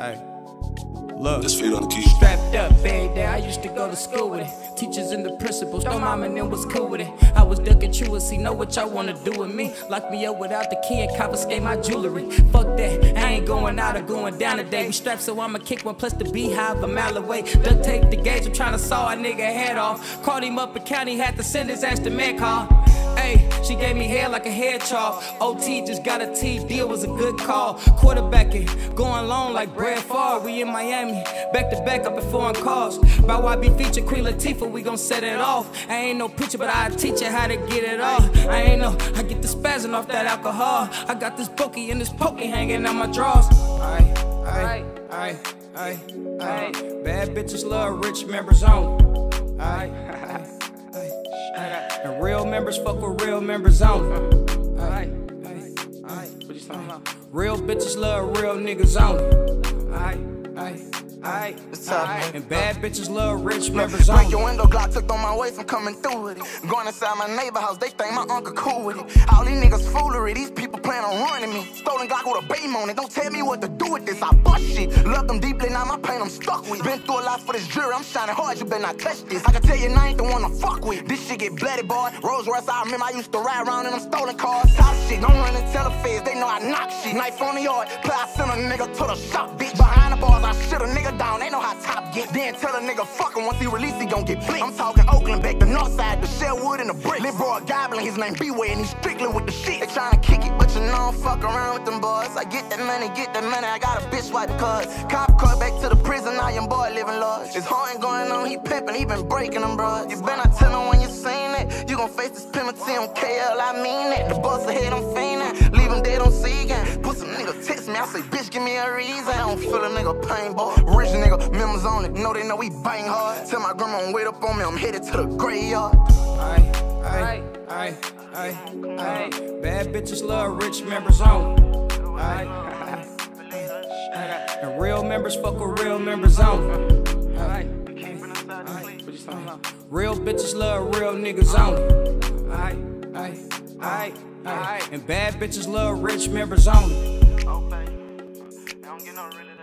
Hey, look. Just feet on the key. Strapped up, every day I used to go to school with it. Teachers and the principals, no mom and them was cool with it. I was ducking truancy, know what y'all wanna do with me. Lock me up without the key and confiscate my jewelry. Fuck that, I ain't going out or going down today. We strapped so I'ma kick one plus the beehive a mile away. Duct tape the gauge, I'm trying to saw a nigga head off. Called him up in county, had to send his ass to med call. Hey, she gave me hair like a head chop. OT just got a T, deal was a good call. Quarterbacking, going long like Brad Favre. We in Miami, back to back up in foreign cars. By YB feature Queen Latifah, we gon' set it off. I ain't no preacher, but I teach you how to get it off. I ain't no, I get the spazzing off that alcohol. I got this bookie and this pokey hanging out my drawers. Aye, aye, aye, aye, aye. Bad bitches love rich members only. Aye, aye. And real members fuck with real members only. Talking? Real bitches love real niggas only. Aye, aye, aye. What's up, aye. man? And bad bitches love rich members Break only. your window, Glock took on my waist, I'm coming through with it. Going inside my neighbor house, they think my uncle cool with it. All these niggas foolery, these people plan on running me. Stolen Glock with a beam on it, don't tell me what to do with this. I bust shit, love them deeply, now my pain I'm stuck with. Been through a lot for this jury, I'm shining hard, you better not touch this. I can tell you, I ain't the one to fuck with. This shit get bloody, boy. Rolls Royce, I remember I used to ride around in them stolen cars. Top shit, don't run and tell the feds, they know I knock shit. Knife on the yard, play I send a nigga to the shop, bitch. Behind the bars, I shit a nigga down, they know how top get. Then tell a nigga fuck him once he release, he gon' get blinked. I'm talking Oakland, back the north side, the Shellwood and the brick. Lil' bro a goblin, his name B-Way, and he's strictly with the shit. They tryna kick it, you know I'm fuck around with them boys. I get that money, get that money, I got a bitch wipe cuz. Cop car back to the prison, now young boy living large. Heart ain't going on, he pimpin', he been breaking them, bro. You better tell him when you seen it. You gon' face this penalty on KL, I mean it. The boss ahead, I'm fiendin'. Leave him dead on C again. Put some nigga text me, I say, bitch, give me a reason. I don't feel a nigga pain, boy. Rich nigga, members on it. Know they know we bang hard. Tell my grandma, wait up on me, I'm headed to the graveyard. Aye, aye, aye, aye. Bad bitches love rich members only. Aye, aye, aye. And real members fuck with real members only. Aye, aye. What you talking about? Real bitches love real niggas only. Aye, aye, aye, aye. And bad bitches love rich members only. Okay. They don't get no realer